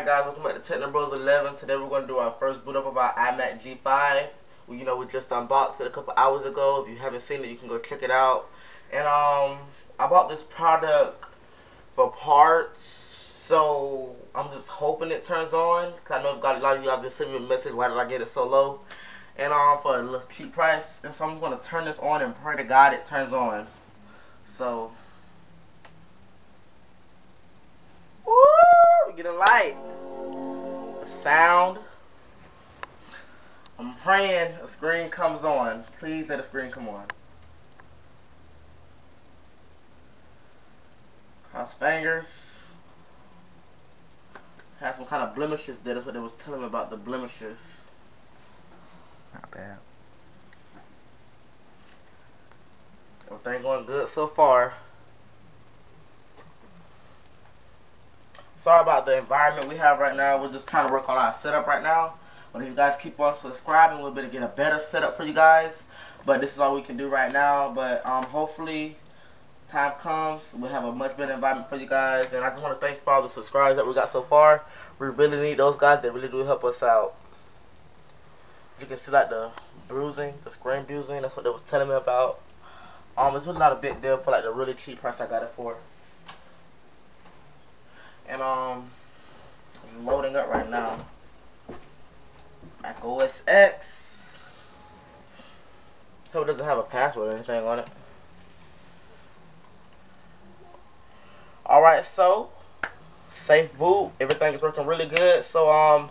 Alright guys, welcome back to Techno Bros 11. Today we're going to do our first boot up of our iMac G5. We, you know, we just unboxed it a couple hours ago. If you haven't seen it, you can go check it out. And um, I bought this product for parts, so I'm just hoping it turns on. Cause I know I've got a lot of you have been sending me a message, why did I get it so low? And um, for a cheap price. And so I'm going to turn this on and pray to God it turns on. So, woo, get a light. Sound. I'm praying a screen comes on. Please let a screen come on. Cross fingers. Had some kind of blemishes there. That's what they was telling me about the blemishes. Not bad. Everything going good so far. Sorry about the environment we have right now. We're just trying to work on our setup right now. But if you guys keep on subscribing, we'll be able to get a better setup for you guys. But this is all we can do right now. But um, hopefully, time comes, we'll have a much better environment for you guys. And I just want to thank for all the subscribers that we got so far. We really need those guys They really do help us out. You can see like the bruising, the screen bruising. That's what they was telling me about. Um, it's really not a big deal for like the really cheap price I got it for. And um, it's loading up right now. Mac OS X. Hope it doesn't have a password or anything on it. Alright, so safe boot. Everything is working really good. So um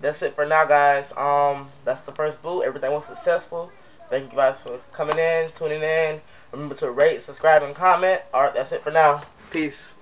that's it for now guys. Um that's the first boot. Everything was successful. Thank you guys for coming in, tuning in. Remember to rate, subscribe, and comment. Alright, that's it for now. Peace.